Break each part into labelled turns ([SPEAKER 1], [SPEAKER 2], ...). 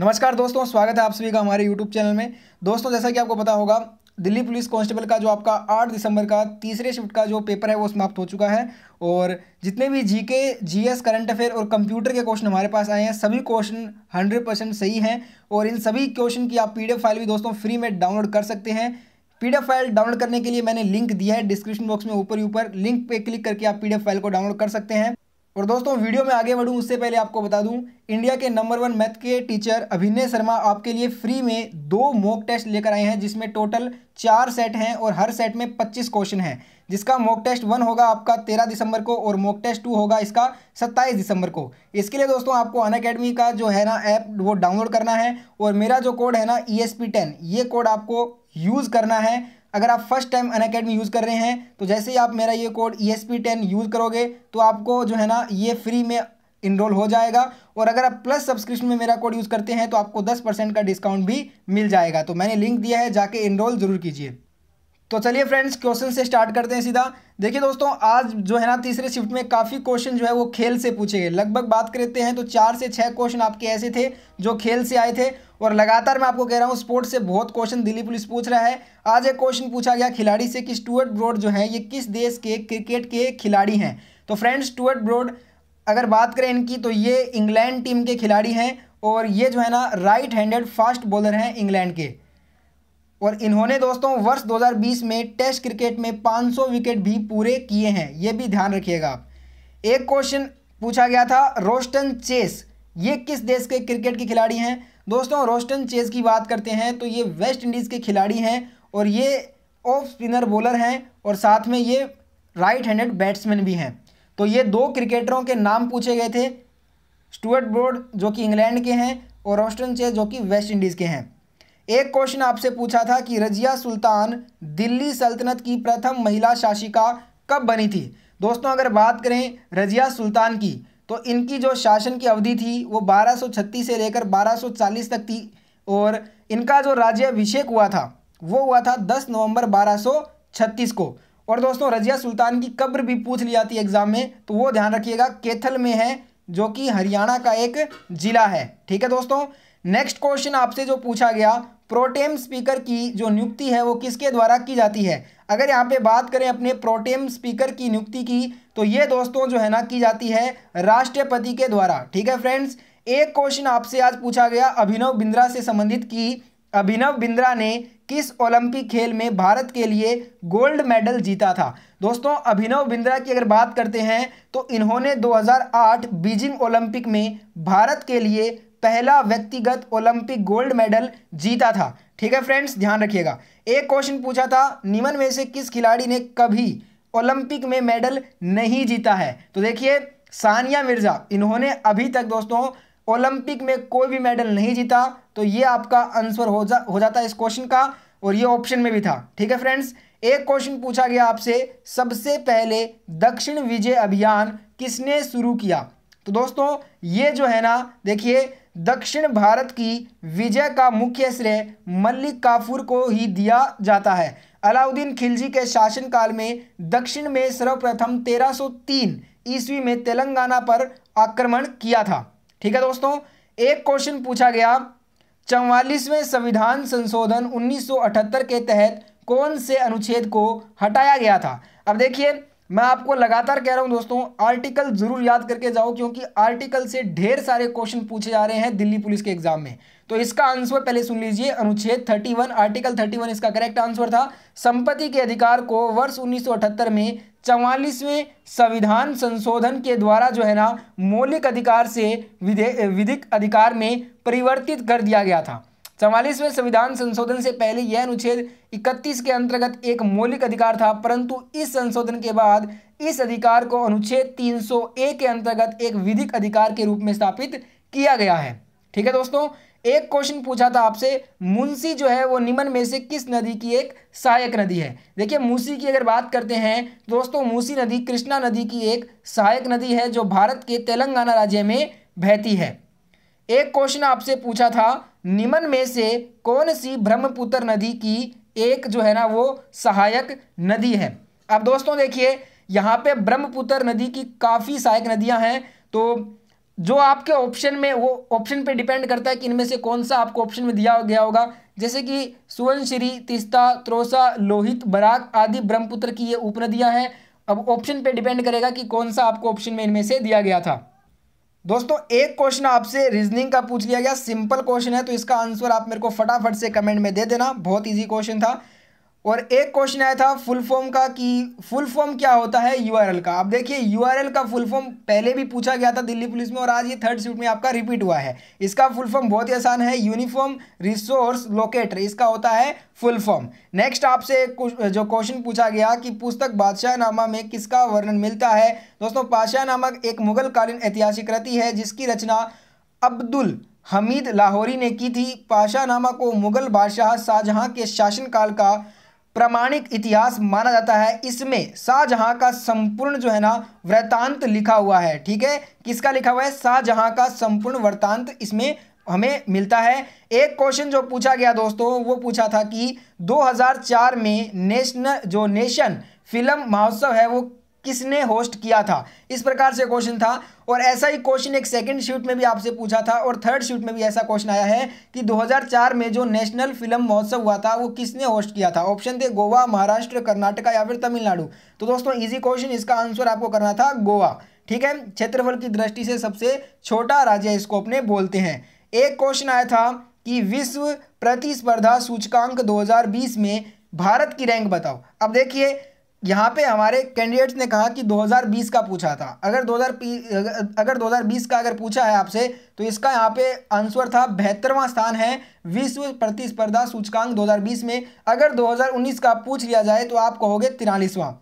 [SPEAKER 1] नमस्कार दोस्तों, स्वागत है आप सभी का हमारे यूट्यूब चैनल में। दोस्तों, जैसा कि आपको पता होगा, दिल्ली पुलिस कांस्टेबल का जो आपका 8 दिसंबर का तीसरे शिफ्ट का जो पेपर है, वो समाप्त हो चुका है। और जितने भी जीके जीएस करंट अफेयर और कंप्यूटर के क्वेश्चन हमारे पास आए हैं, सभी क्वेश्चन 100 परसेंट सही हैं। और इन सभी क्वेश्चन की आप पीडीएफ फ़ाइल भी दोस्तों फ्री में डाउनलोड कर सकते हैं। पीडीएफ फ़ाइल डाउनलोड करने के लिए मैंने लिंक दिया है डिस्क्रिप्शन बॉक्स में, ऊपर ही ऊपर। लिंक पे क्लिक करके आप पीडीएफ फ़ाइल को डाउनलोड कर सकते हैं। और दोस्तों, वीडियो में आगे बढ़ूँ, उससे पहले आपको बता दूँ, इंडिया के नंबर वन मैथ के टीचर अभिनय शर्मा आपके लिए फ्री में दो मॉक टेस्ट लेकर आए हैं, जिसमें टोटल चार सेट हैं और हर सेट में पच्चीस क्वेश्चन हैं। जिसका मॉक टेस्ट वन होगा आपका तेरह दिसंबर को और मॉक टेस्ट टू होगा इसका सत्ताईस दिसंबर को। इसके लिए दोस्तों, आपको अन अकेडमी का जो है ना ऐप वो डाउनलोड करना है और मेरा जो कोड है ना ई एस पी टेन ये कोड आपको यूज़ करना है। अगर आप फ़र्स्ट टाइम अन अकेडमी यूज़ कर रहे हैं तो जैसे ही आप मेरा ये code E S P ten use करोगे तो आपको जो है ना, ये फ्री में इनरोल हो जाएगा। और अगर आप प्लस सब्सक्रिप्शन में मेरा कोड यूज़ करते हैं तो आपको दस परसेंट का डिस्काउंट भी मिल जाएगा। तो मैंने लिंक दिया है, जाके इनरोल ज़रूर कीजिए। तो चलिए फ्रेंड्स क्वेश्चन से स्टार्ट करते हैं सीधा। देखिए दोस्तों, आज जो है ना, तीसरे शिफ्ट में काफ़ी क्वेश्चन जो है वो खेल से पूछे गए। लगभग बात करते हैं तो चार से छः क्वेश्चन आपके ऐसे थे जो खेल से आए थे। और लगातार मैं आपको कह रहा हूँ स्पोर्ट्स से बहुत क्वेश्चन दिल्ली पुलिस पूछ रहा है। आज एक क्वेश्चन पूछा गया खिलाड़ी से कि स्टूअर्ट ब्रॉड जो है, ये किस देश के क्रिकेट के खिलाड़ी हैं? तो फ्रेंड्स स्टूअर्ट ब्रॉड अगर बात करें इनकी तो ये इंग्लैंड टीम के खिलाड़ी हैं। और ये जो है ना राइट हैंडेड फास्ट बॉलर हैं इंग्लैंड के। और इन्होंने दोस्तों वर्ष 2020 में टेस्ट क्रिकेट में 500 विकेट भी पूरे किए हैं, ये भी ध्यान रखिएगा। आप एक क्वेश्चन पूछा गया था, रोस्टन चेस, ये किस देश के क्रिकेट के खिलाड़ी हैं? दोस्तों, रोस्टन चेस की बात करते हैं तो ये वेस्ट इंडीज़ के खिलाड़ी हैं और ये ऑफ़ स्पिनर बॉलर हैं और साथ में ये राइट हैंडेड बैट्समैन भी हैं। तो ये दो क्रिकेटरों के नाम पूछे गए थे स्टुअर्ट ब्रोड जो कि इंग्लैंड के हैं और रोस्टन चेस जो कि वेस्ट इंडीज़ के हैं। एक क्वेश्चन आपसे पूछा था कि रजिया सुल्तान दिल्ली सल्तनत की प्रथम महिला शासिका कब बनी थी? दोस्तों, अगर बात करें रजिया सुल्तान की तो इनकी जो शासन की अवधि थी, वो 1236 से लेकर 1240 तक थी और इनका जो राज्याभिषेक हुआ था, वो हुआ था 10 नवंबर 1236 को। और दोस्तों, रजिया सुल्तान की कब्र भी पूछ ली जाती है एग्ज़ाम में तो वो ध्यान रखिएगा, केथल में है, जो कि हरियाणा का एक जिला है। ठीक है दोस्तों? नेक्स्ट क्वेश्चन आपसे जो पूछा गया प्रोटेम स्पीकर की जो नियुक्ति है, वो किसके द्वारा की जाती है? अगर यहाँ पे बात करें अपने प्रोटेम स्पीकर की नियुक्ति की तो ये दोस्तों जो है ना, की जाती है राष्ट्रपति के द्वारा। ठीक है फ्रेंड्स एक क्वेश्चन आपसे आज पूछा गया, अभिनव बिंद्रा से संबंधित की। अभिनव बिंद्रा ने किस ओलंपिक खेल में भारत के लिए गोल्ड मेडल जीता था? दोस्तों, अभिनव बिंद्रा की अगर बात करते हैं तो इन्होंने 2008 बीजिंग ओलंपिक में भारत के लिए पहला व्यक्तिगत ओलंपिक गोल्ड मेडल जीता था। ठीक है फ्रेंड्स, ध्यान रखिएगा। एक क्वेश्चन पूछा था, निमन में से किस खिलाड़ी ने कभी ओलंपिक में मेडल नहीं जीता है? तो देखिए, सानिया मिर्ज़ा, इन्होंने अभी तक दोस्तों ओलंपिक में कोई भी मेडल नहीं जीता तो ये आपका आंसर हो जा, हो जाता है इस क्वेश्चन का, और ये ऑप्शन में भी था। ठीक है फ्रेंड्स, एक क्वेश्चन पूछा गया आपसे, सबसे पहले दक्षिण विजय अभियान किसने शुरू किया? तो दोस्तों, ये जो है ना, देखिए दक्षिण भारत की विजय का मुख्य श्रेय मल्लिक काफूर को ही दिया जाता है। अलाउद्दीन खिलजी के शासनकाल में दक्षिण में सर्वप्रथम 1303 ईस्वी में तेलंगाना पर आक्रमण किया था। ठीक है दोस्तों, एक क्वेश्चन पूछा गया। चौवालीसवें संविधान संशोधन 1978 के तहत कौन से अनुच्छेद को हटाया गया था? अब देखिए मैं आपको लगातार कह रहा हूँ दोस्तों आर्टिकल ज़रूर याद करके जाओ, क्योंकि आर्टिकल से ढेर सारे क्वेश्चन पूछे जा रहे हैं दिल्ली पुलिस के एग्ज़ाम में। तो इसका आंसर पहले सुन लीजिए, अनुच्छेद 31 आर्टिकल 31 इसका करेक्ट आंसर था। संपत्ति के अधिकार को वर्ष 1978 में चौवालीसवें संविधान संशोधन के द्वारा जो है ना, मौलिक अधिकार से विधिक अधिकार में परिवर्तित कर दिया गया था। चवालीसवें संविधान संशोधन से पहले यह अनुच्छेद 31 के अंतर्गत एक मौलिक अधिकार था, परंतु इस संशोधन के बाद इस अधिकार को अनुच्छेद 300 के अंतर्गत एक विधिक अधिकार के रूप में स्थापित किया गया है। ठीक है दोस्तों, एक क्वेश्चन पूछा था आपसे, मुंशी जो है वो निम्न में से किस नदी की एक सहायक नदी है? देखिए मूसी की अगर बात करते हैं, दोस्तों मूसी नदी कृष्णा नदी की एक सहायक नदी है जो भारत के तेलंगाना राज्य में बहती है। एक क्वेश्चन आपसे पूछा था, निम्न में से कौन सी ब्रह्मपुत्र नदी की एक जो है ना वो सहायक नदी है? अब दोस्तों देखिए, यहाँ पे ब्रह्मपुत्र नदी की काफ़ी सहायक नदियाँ हैं तो जो आपके ऑप्शन में, वो ऑप्शन पे डिपेंड करता है कि इनमें से कौन सा आपको ऑप्शन में दिया गया होगा। जैसे कि सुवनश्री, तिस्ता, त्रोसा, लोहित, बराक आदि ब्रह्मपुत्र की ये उपनदियाँ हैं। अब ऑप्शन पे डिपेंड करेगा कि कौन सा आपको ऑप्शन में इनमें से दिया गया था। दोस्तों, एक क्वेश्चन आपसे रीजनिंग का पूछ लिया गया। सिंपल क्वेश्चन है तो इसका आंसर आप मेरे को फटाफट से कमेंट में दे देना। बहुत इजी क्वेश्चन था। और एक क्वेश्चन आया था फुल फॉर्म का कि फुल फॉर्म क्या होता है यूआरएल का? आप देखिए यूआरएल का फुल फॉर्म पहले भी पूछा गया था दिल्ली पुलिस में और आज ये थर्ड शिफ्ट में आपका रिपीट हुआ है। इसका फुल फॉर्म बहुत ही आसान है। यूनिफॉर्म रिसोर्स लोकेटर इसका होता है फुल फॉर्म नेक्स्ट आपसे जो क्वेश्चन पूछा गया कि पुस्तक बादशाह नामा में किसका वर्णन मिलता है? दोस्तों बादशाह नामक एक मुगल कालीन ऐतिहासिक कृति है जिसकी रचना अब्दुल हमीद लाहौरी ने की थी। पाशानामा को मुगल बादशाह शाहजहां के शासनकाल का प्रामाणिक इतिहास माना जाता है। इसमें शाहजहां का संपूर्ण जो है ना, वृतांत लिखा हुआ है, ठीक है? किसका लिखा हुआ है? शाहजहां का संपूर्ण वृतांत इसमें हमें मिलता है। एक क्वेश्चन जो पूछा गया दोस्तों, वो पूछा था कि 2004 में नेशनल, जो नेशन फ़िल्म महोत्सव है, वो किसने होस्ट किया था? इस प्रकार से क्वेश्चन था। और ऐसा ही क्वेश्चन एक सेकंड शिफ्ट में भी आपसे पूछा था और थर्ड शिफ्ट में भी ऐसा क्वेश्चन आया है कि 2004 में जो नेशनल फ़िल्म महोत्सव हुआ था, वो किसने होस्ट किया था? ऑप्शन थे गोवा, महाराष्ट्र, कर्नाटका या फिर तमिलनाडु। तो दोस्तों इजी क्वेश्चन इसका आंसर आपको करना था गोवा। ठीक है? क्षेत्रफल की दृष्टि से सबसे छोटा राज्य इसको अपने बोलते हैं। एक क्वेश्चन आया था कि विश्व प्रतिस्पर्धा सूचकांक 2020 में भारत की रैंक बताओ। अब देखिए यहाँ पे हमारे कैंडिडेट्स ने कहा कि 2020 का पूछा था। अगर 2000 अगर 2020 का अगर पूछा है आपसे तो इसका यहाँ पे आंसर था, बेहतरवा स्थान है विश्व प्रतिस्पर्धा सूचकांक 2020 में। अगर 2019 का पूछ लिया जाए तो आप कहोगे तिरालीसवां।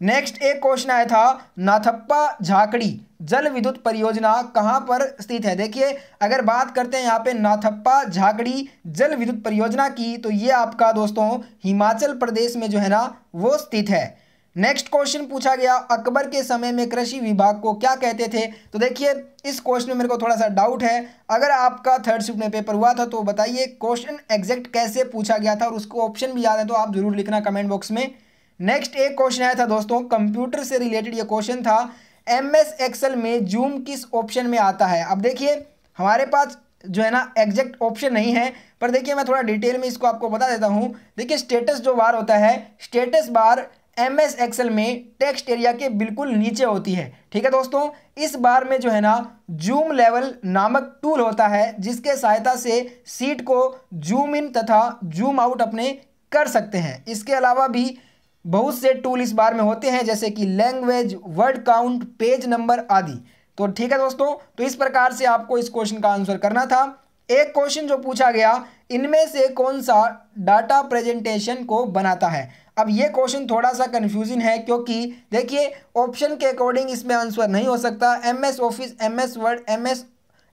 [SPEAKER 1] नेक्स्ट एक क्वेश्चन आया था, नाथप्पा झाकड़ी जल विद्युत परियोजना कहाँ पर स्थित है? देखिए, अगर बात करते हैं यहाँ पे नाथप्पा झाकड़ी जल विद्युत परियोजना की तो ये आपका दोस्तों हिमाचल प्रदेश में जो है ना, वो स्थित है। नेक्स्ट क्वेश्चन पूछा गया, अकबर के समय में कृषि विभाग को क्या कहते थे? तो देखिए, इस क्वेश्चन में मेरे को थोड़ा सा डाउट है। अगर आपका थर्ड शिफ्ट में पेपर हुआ था तो बताइए क्वेश्चन एग्जैक्ट कैसे पूछा गया था? और उसको ऑप्शन भी याद है तो आप ज़रूर लिखना कमेंट बॉक्स में। नेक्स्ट एक क्वेश्चन आया था दोस्तों कंप्यूटर से रिलेटेड ये क्वेश्चन था। एम एस में जूम किस ऑप्शन में आता है? अब देखिए, हमारे पास जो है ना एग्जैक्ट ऑप्शन नहीं है, पर देखिए, मैं थोड़ा डिटेल में इसको आपको बता देता हूँ। देखिए स्टेटस जो बार होता है status bar M S Excel में टेक्स्ट एरिया के बिल्कुल नीचे होती है। ठीक है दोस्तों? इस बार में जो है ना, जूम लेवल नामक टूल होता है, जिसके सहायता से सीट को जूम इन तथा जूम आउट अपने कर सकते हैं। इसके अलावा भी बहुत से टूल इस बार में होते हैं, जैसे कि language, word count, page number आदि। तो ठीक है दोस्तों? तो इस प्रकार से आपको इस क्वेश्चन का आंसर करना था। एक क्वेश्चन जो पूछा गया, इनमें से कौन सा डाटा प्रेजेंटेशन को बनाता है? अब ये क्वेश्चन थोड़ा सा कन्फ्यूजिंग है क्योंकि देखिए ऑप्शन के अकॉर्डिंग इसमें आंसर नहीं हो सकता। M S office M S word M S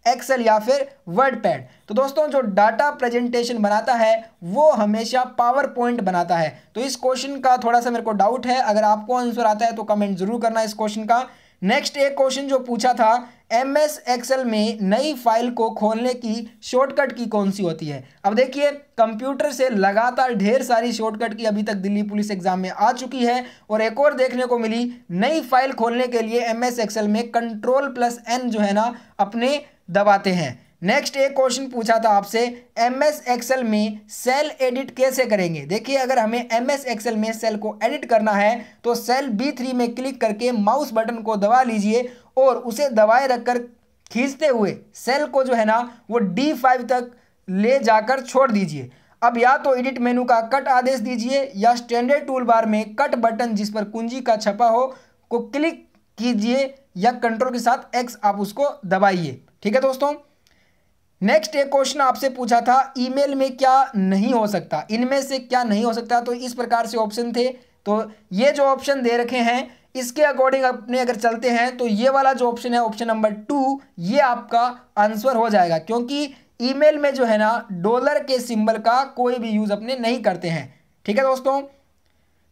[SPEAKER 1] Excel या फिर वर्ड पैड तो दोस्तों, जो डाटा प्रेजेंटेशन बनाता है, वो हमेशा पावर पॉइंट बनाता है। तो इस क्वेश्चन का थोड़ा सा मेरे को डाउट है। अगर आपको आंसर आता है तो कमेंट ज़रूर करना इस क्वेश्चन का। नेक्स्ट एक क्वेश्चन जो पूछा था एम एस एक्सएल में नई फ़ाइल को खोलने की शॉर्टकट की कौन सी होती है? अब देखिए कंप्यूटर से लगातार ढेर सारी शॉर्टकट की अभी तक दिल्ली पुलिस एग्ज़ाम में आ चुकी है और एक और देखने को मिली, नई फ़ाइल खोलने के लिए एम एस एक्सएल में कंट्रोल प्लस एन जो है ना, अपने दबाते हैं। नेक्स्ट एक क्वेश्चन पूछा था आपसे एम एस एक्सएल में सेल एडिट कैसे करेंगे? देखिए, अगर हमें एम एस एक्सएल में सेल को एडिट करना है तो सेल बी थ्री में क्लिक करके माउस बटन को दबा लीजिए और उसे दबाए रखकर खींचते हुए सेल को जो है ना, वो डी फाइव तक ले जाकर छोड़ दीजिए। अब या तो एडिट मेनू का कट आदेश दीजिए या स्टैंडर्ड टूल बार में कट बटन जिस पर कुंजी का छपा हो, को क्लिक कीजिए या कंट्रोल के साथ एक्स आप उसको दबाइए। ठीक है दोस्तों? नेक्स्ट एक क्वेश्चन आपसे पूछा था ईमेल में क्या नहीं हो सकता? इनमें से क्या नहीं हो सकता? तो इस प्रकार से ऑप्शन थे। तो ये जो ऑप्शन दे रखे हैं, इसके अकॉर्डिंग अपने अगर चलते हैं तो ये वाला जो ऑप्शन है ऑप्शन नंबर टू ये आपका आंसर हो जाएगा। क्योंकि ईमेल में जो है ना डॉलर के सिंबल का कोई भी यूज़ अपने नहीं करते हैं। ठीक है दोस्तों?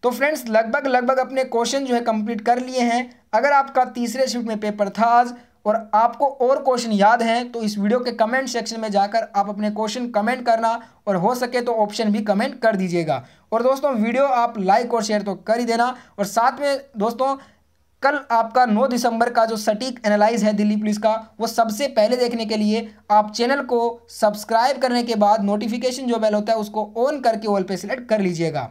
[SPEAKER 1] तो फ्रेंड्स लगभग लगभग अपने क्वेश्चन जो है कंप्लीट कर लिए हैं। अगर आपका तीसरे शिफ्ट में पेपर था आज और आपको और क्वेश्चन याद हैं तो इस वीडियो के कमेंट सेक्शन में जाकर आप अपने क्वेश्चन कमेंट करना और हो सके तो ऑप्शन भी कमेंट कर दीजिएगा। और दोस्तों वीडियो आप लाइक और शेयर तो कर ही देना और साथ में दोस्तों, कल आपका 9 दिसंबर का जो सटीक एनालाइज है दिल्ली पुलिस का, वो सबसे पहले देखने के लिए आप चैनल को सब्सक्राइब करने के बाद नोटिफिकेशन जो बेल होता है उसको ऑन करके ऑल पे सिलेक्ट कर लीजिएगा।